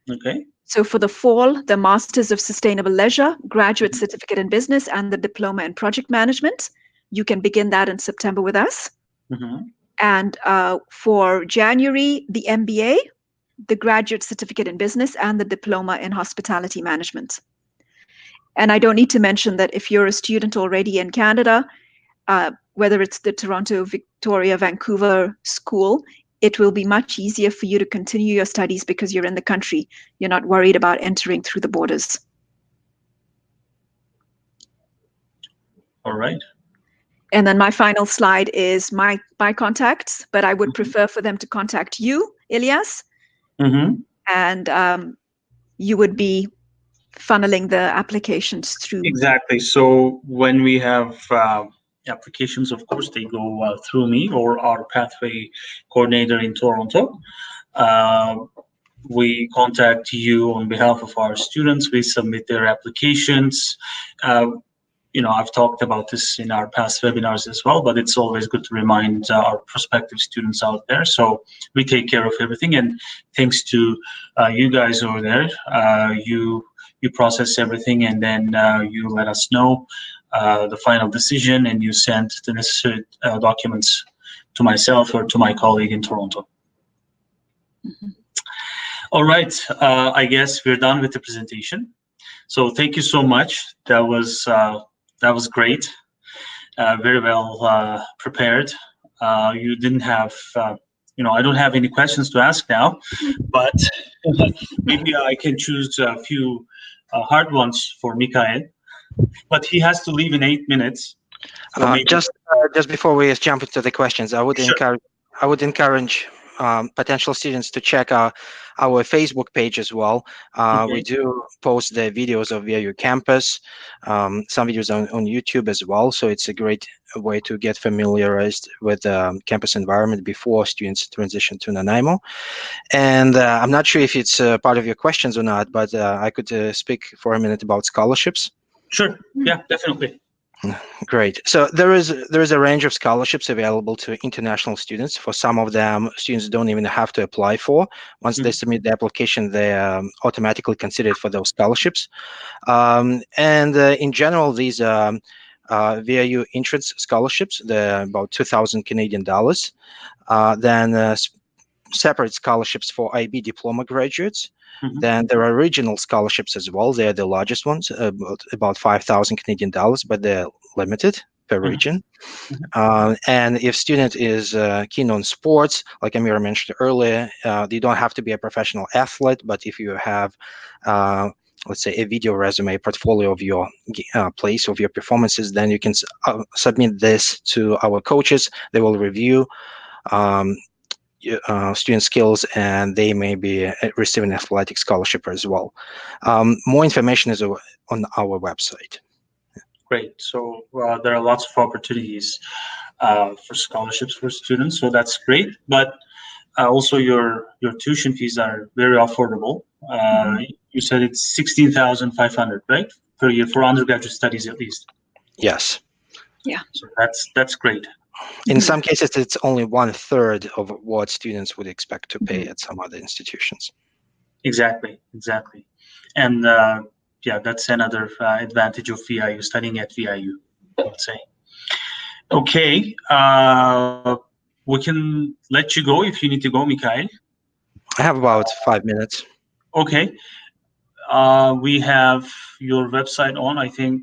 Okay. So for the fall, the Masters of Sustainable Leisure, Graduate Certificate in Business, and the Diploma in Project Management. You can begin that in September with us. hmm And uh, for January, the MBA, the Graduate Certificate in Business, and the Diploma in Hospitality Management. And I don't need to mention that if you're a student already in Canada, uh, whether it's the Toronto, Victoria, Vancouver school, it will be much easier for you to continue your studies because you're in the country. You're not worried about entering through the borders. All right. And then my final slide is my my contacts, but I would Mhm. prefer for them to contact you, Ilias, hmm and um, you would be funneling the applications through. Exactly. So when we have uh, applications, of course, they go uh, through me or our pathway coordinator in Toronto. Uh, we contact you on behalf of our students. We submit their applications. Uh, you know, I've talked about this in our past webinars as well, but it's always good to remind uh, our prospective students out there. So we take care of everything, and thanks to uh, you guys over there, you you process everything, and then uh, you let us know uh, the final decision, and you send the necessary uh, documents to myself or to my colleague in Toronto. Mhm. All right, uh, I guess we're done with the presentation. So thank you so much. That was uh, that was great. Uh, very well uh, prepared. Uh, you didn't have, uh, you know, I don't have any questions to ask now, but maybe I can choose a few uh, hard ones for Mikhail. But he has to leave in eight minutes. Uh, just uh, just before we jump into the questions, I would Sure. encourage I would encourage um, potential students to check our our Facebook page as well. Uh, We do post the videos of VIU campus, um, some videos on, on YouTube as well. So it's a great way to get familiarized with the um, campus environment before students transition to Nanaimo. And uh, I'm not sure if it's uh, part of your questions or not, but uh, I could uh, speak for a minute about scholarships. Sure. Yeah, definitely. Great. So there is there is a range of scholarships available to international students. For some of them, students don't even have to apply for. Once they Mhm. submit the application, they are um, automatically considered for those scholarships. Um, and uh, in general, these um, uh, VIU entrance scholarships, they're about two thousand Canadian dollars. Uh, then uh, separate scholarships for IB diploma graduates. Mhm. Then there are regional scholarships as well. They're the largest ones, about, about 5,000 Canadian dollars, but they're limited per Mhm. region. Mhm. Uh, and if student is uh, keen on sports, like Amira mentioned earlier, uh, you don't have to be a professional athlete, but if you have, uh, let's say, a video resume portfolio of your uh, place of your performances, then you can uh, submit this to our coaches. They will review um, uh, student skills and they may be uh, receiving athletic scholarship as well. Um, more information is on our website. Great. So uh, there are lots of opportunities uh, for scholarships for students. So that's great. But also your your tuition fees are very affordable. Uh, You said it's sixteen thousand five hundred, right, per year for undergraduate studies at least. Yes. Yeah. So that's that's great. In some cases, it's only one third of what students would expect to pay at some other institutions. Exactly. Exactly. And uh, yeah, that's another uh, advantage of VIU studying at VIU. I would say. Okay. Uh, we can let you go if you need to go, Mikhail. I have about five minutes. Okay. Uh, we have your website on. I think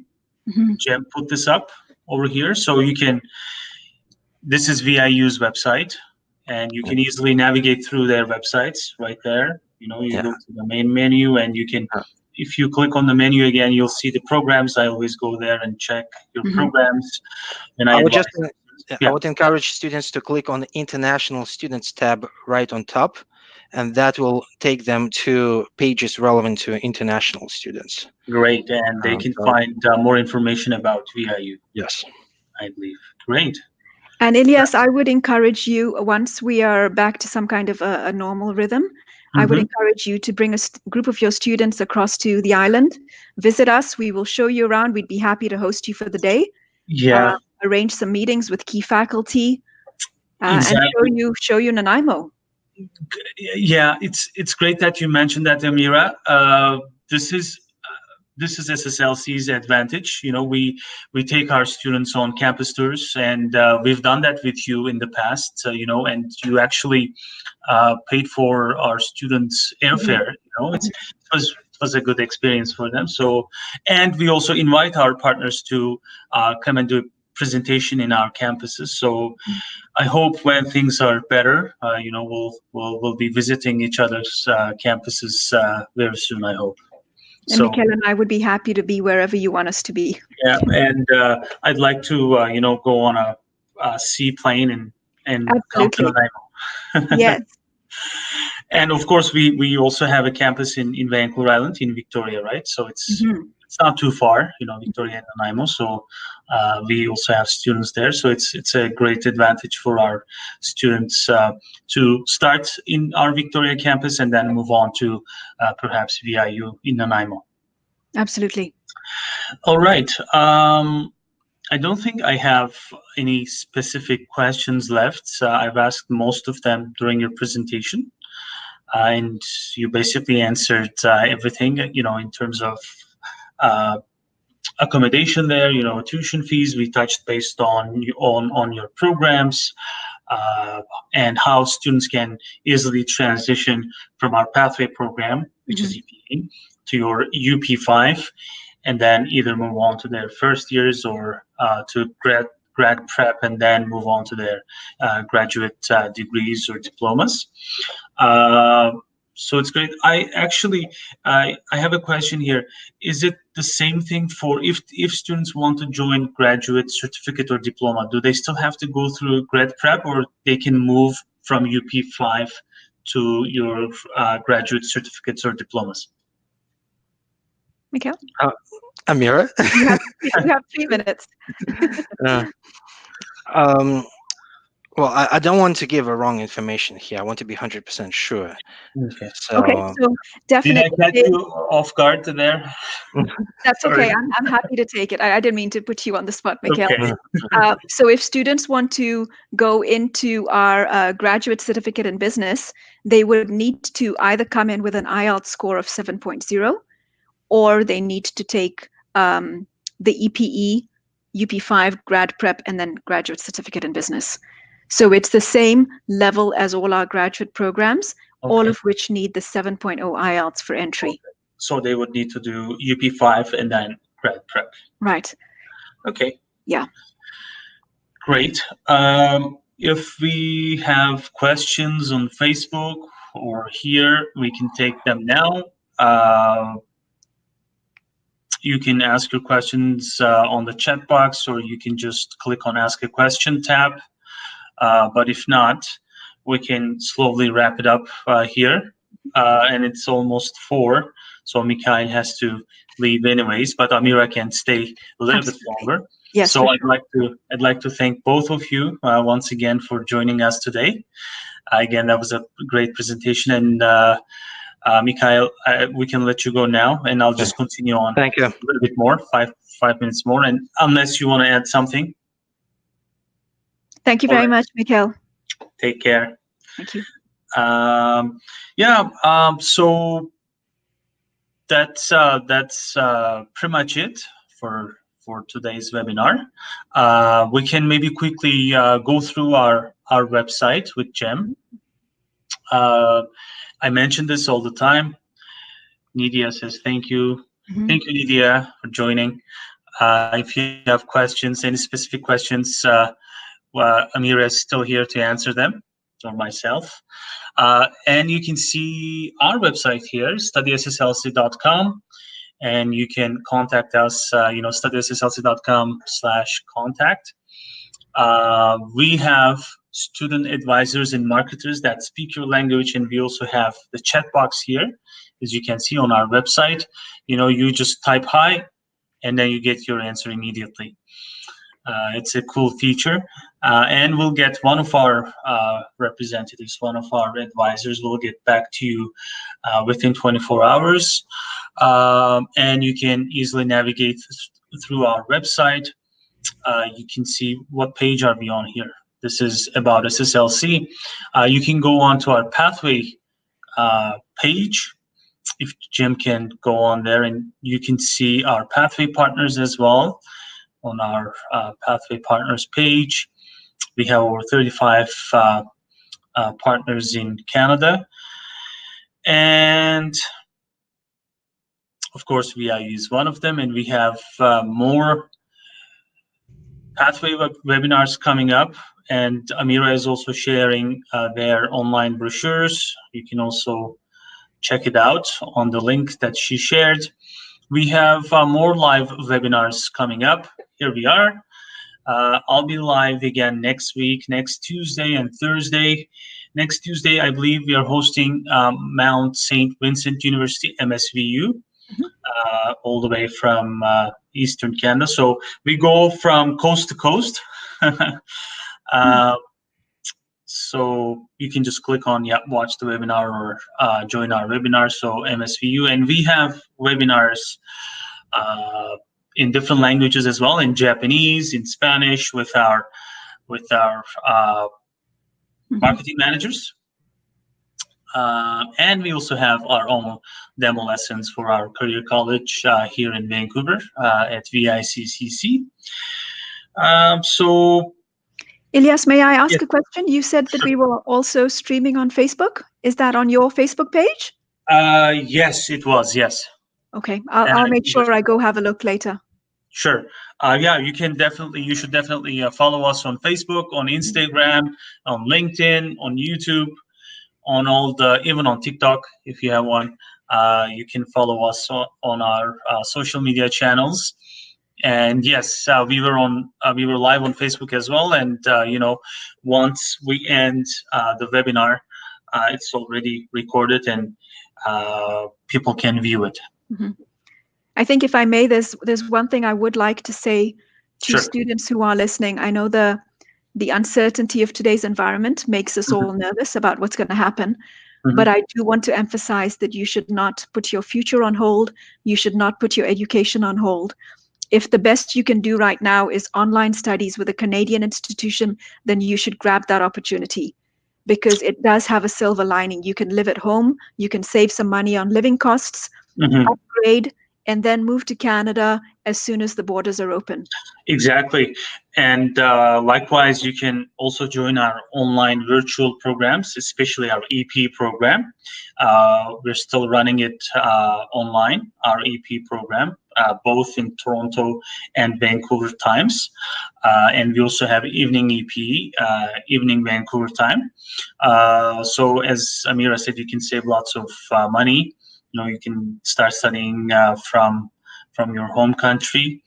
Mhm. Jem put this up over here, so you can. This is VIU's website, and you can easily navigate through their websites right there. You know, you Yeah. go to the main menu, and you can. If you click on the menu again, you'll see the programs. I always go there and check your Mhm. programs. And I I, would just advise- I would encourage students to click on the International Students tab right on top, and that will take them to pages relevant to international students. great, and they Um, can so- find uh, more information about VIU. Yes. I believe. Great. And Elias, I would encourage you once we are back to some kind of a, a normal rhythm, I would Mhm. encourage you to bring a st- group of your students across to the island, visit us. We will show you around. We'd be happy to host you for the day. Yeah, Uh, arrange some meetings with key faculty, uh, and show you show you Nanaimo. Yeah. It's it's great that you mentioned that, Amira. Uh, this is uh, this is SSLC's advantage. You know, we we take our students on campus tours, and uh, we've done that with you in the past. Uh, you know, and you actually uh, paid for our students' airfare. You know, it's, it was it was a good experience for them. So, and we also invite our partners to uh, come and do presentation in our campuses. So, I hope when things are better, uh, you know, we'll we'll we'll be visiting each other's uh, campuses uh, very soon. I hope. And So Mikhail and I would be happy to be wherever you want us to be. yeah, and uh, I'd like to uh, you know go on a, a seaplane and and come to yes. And of course, we we also have a campus in in Vancouver Island in Victoria, right? So it's Mhm. It's not too far, you know, Victoria and Nanaimo. So uh, we also have students there. So it's it's a great advantage for our students uh, to start in our Victoria campus and then move on to uh, perhaps VIU in Nanaimo. Absolutely. All right. Um, I don't think I have any specific questions left. Uh, I've asked most of them during your presentation, uh, and you basically answered uh, everything. You know, in terms of uh, accommodation there, you know, tuition fees. We touched based on on on your programs. Uh, and how students can easily transition from our pathway program, which is EPA, to your UP5, and then either move on to their first years or uh, to grad grad prep and then move on to their uh, graduate uh, degrees or diplomas. Uh, so it's great. I actually I I have a question here. Is it the same thing for if if students want to join graduate certificate or diploma? Do they still have to go through grad prep or they can move from UP5 to your uh, graduate certificates or diplomas? Mikhail, Amira. you have, you have three minutes. Uh, um, well, I, I don't want to give a wrong information here. I want to be hundred percent sure. Okay. So Okay, so Did I definitely. catch you off guard there? That's okay. I'm, I'm happy to take it. I, I didn't mean to put you on the spot, Mikhail. Okay. Uh, so if students want to go into our uh, graduate certificate in business, they would need to either come in with an IELTS score of 7.0 or they need to take um, the EPE, UP5 grad prep, and then graduate certificate in business. So it's the same level as all our graduate programs, all of which need the 7.0 IELTS for entry. so they would need to do UP5 and then grad prep. Right. Okay. Yeah. Great. Um, if we have questions on Facebook or here, we can take them now. Uh, you can ask your questions uh, on the chat box, or you can just click on Ask a Question tab. Uh, but if not, we can slowly wrap it up uh, here. Uh, and it's almost four, so Mikhail has to leave anyways. But Amira can stay a little bit longer. Yes. So I'd like to I'd like to thank both of you uh, once again for joining us today. Uh, again, that was a great presentation, and uh, uh, Mikhail, uh, we can let you go now, and I'll just continue on thank you. a little bit more, five five minutes more, and unless you want to add something, Thank you very Alright. much, Mikhail. take care. Thank you. Um, yeah, um, so that's uh, that's uh, pretty much it for for today's webinar. Uh, we can maybe quickly uh, go through our our website with Gem. Uh, I mention this all the time. Nidia says thank you. Mhm. Thank you, Nidia, for joining. Uh, if you have questions, any specific questions, uh, uh, Amira is still here to answer them, or myself. Uh, and you can see our website here, studySSLC.com, and you can contact us, uh, you know, studySSLC.com slash contact. Uh, we have student advisors and marketers that speak your language, and we also have the chat box here, as you can see on our website. You know, you just type hi, and then you get your answer immediately. Uh, it's a cool feature. Uh, and we'll get one of our uh, representatives, one of our advisors will get back to you within 24 hours. Um, and you can easily navigate th through our website. You can see what page are we on here. This is about SSLC. You can go on to our pathway page if Jim can go on there and you can see our pathway partners as well on our uh, pathway partners page. We have over 35 uh, uh, partners in Canada. And of course, VIU is one of them, and we have more pathway web webinars coming up. And Amira is also sharing uh, their online brochures. You can also check it out on the link that she shared. We have uh, more live webinars coming up. Here we are. Uh, I'll be live again next week, next Tuesday and Thursday. Next Tuesday, I believe we are hosting um, Mount St. Vincent University, MSVU, mm-hmm. uh, all the way from uh, Eastern Canada. So we go from coast to coast. mm-hmm so you can just click on yeah watch the webinar or uh, join our webinar. So msvu and we have webinars uh, in different languages as well in japanese in spanish with our with our uh, mm-hmm. marketing managers. Uh, and we also have our own demo lessons for our career college uh, here in vancouver uh, at viccc um, so Elias, may I ask yes. a question? You said that we were also streaming on Facebook. Is that on your Facebook page? Uh, yes, it was. Yes. Okay, I'll, I'll make sure I go have a look later. Sure. Uh, yeah, you can definitely, you should definitely uh, follow us on Facebook, on Instagram, on LinkedIn, on YouTube, on all the, even on TikTok, if you have one. Uh, you can follow us on, on our uh, social media channels and yes uh, we were on uh, we were live on facebook as well and uh, you know once we end uh, the webinar uh, it's already recorded and uh, people can view it mm-hmm. i think if i may there's there's one thing i would like to say to sure. students who are listening i know the the uncertainty of today's environment makes us mm-hmm. all nervous about what's going to happen Mm-hmm. But I do want to emphasize that you should not put your future on hold. You should not put your education on hold if the best you can do right now is online studies with a Canadian institution, then you should grab that opportunity because it does have a silver lining. You can live at home, you can save some money on living costs, mm-hmm. upgrade, and then move to Canada as soon as the borders are open. Exactly. And uh, likewise, you can also join our online virtual programs, especially our EP program. Uh, we're still running it uh, online, our EP program, uh, both in Toronto and Vancouver times. Uh, and we also have evening EP, uh, evening Vancouver time. so as Amira said, you can save lots of money you know you can start studying uh, from from your home country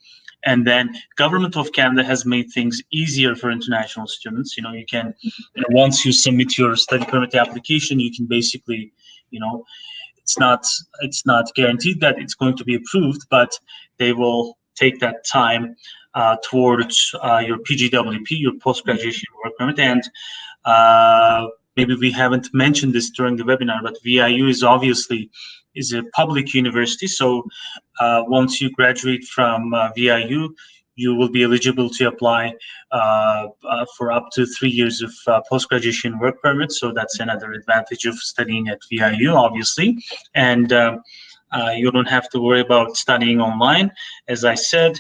and then government of canada has made things easier for international students you know you can you know, once you submit your study permit application you can basically you know it's not it's not guaranteed that it's going to be approved but they will take that time uh, towards uh, your pgwp your post-graduation work permit and uh, maybe we haven't mentioned this during the webinar but viu is obviously is a public university. So uh, once you graduate from uh, VIU, you will be eligible to apply uh, uh for up to three years of uh, post-graduation work permit. So that's another advantage of studying at VIU, obviously. And uh, you don't have to worry about studying online. As I said,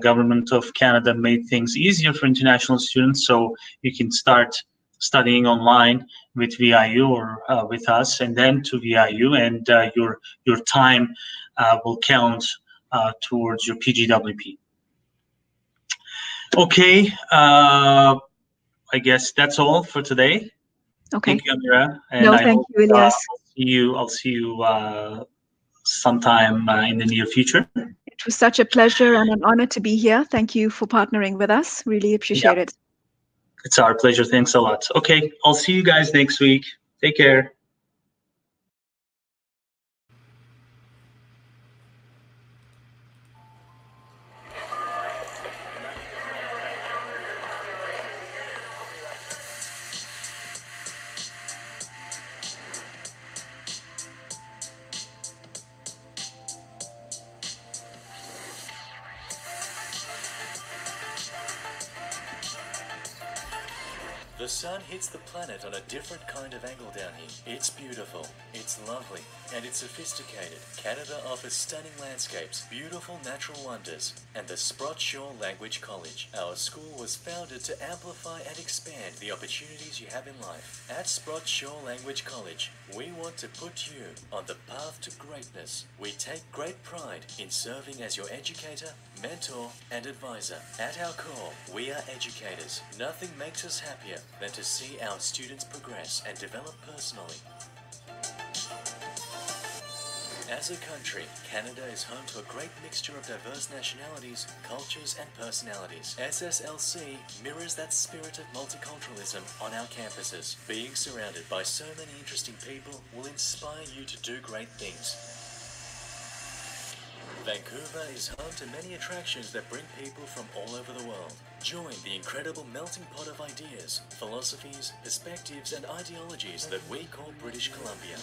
government of Canada made things easier for international students, so you can start studying online with VIU or uh, with us, and then to VIU, and uh, your your time uh, will count uh, towards your PGWP. Okay, uh, I guess that's all for today. Okay. Thank you, Amira. And no, I thank hope, you, Elias. Uh, I'll see you. I'll see you uh, sometime uh, in the near future. It was such a pleasure and an honor to be here. Thank you for partnering with us. Really appreciate it. It's our pleasure. Thanks a lot. Okay, I'll see you guys next week. Take care. The sun hits the planet on a different kind of angle down here. It's beautiful, it's lovely, and it's sophisticated. Canada offers stunning landscapes, beautiful natural wonders, and the Sprott Shaw Language College. Our school was founded to amplify and expand the opportunities you have in life. At Sprott Shaw Language College, we want to put you on the path to greatness. We take great pride in serving as your educator, mentor, and advisor. At our core, we are educators. Nothing makes us happier than to see our students progress and develop personally. As a country, Canada is home to a great mixture of diverse nationalities, cultures, and personalities. SSLC mirrors that spirit of multiculturalism on our campuses. Being surrounded by so many interesting people will inspire you to do great things. Vancouver is home to many attractions that bring people from all over the world. Join the incredible melting pot of ideas, philosophies, perspectives, and ideologies that we call British Columbia.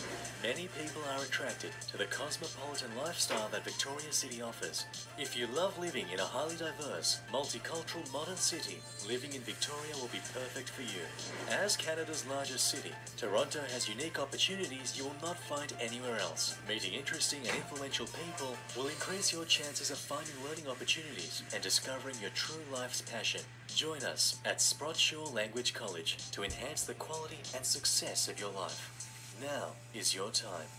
Many people are attracted to the cosmopolitan lifestyle that Victoria City offers. If you love living in a highly diverse, multicultural modern city, living in Victoria will be perfect for you. As Canada's largest city, Toronto has unique opportunities you will not find anywhere else. Meeting interesting and influential people will increase your chances of finding learning opportunities and discovering your true life's passion. Join us at Sprott Shaw Language College to enhance the quality and success of your life. Now is your time.